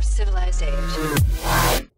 more civilized age.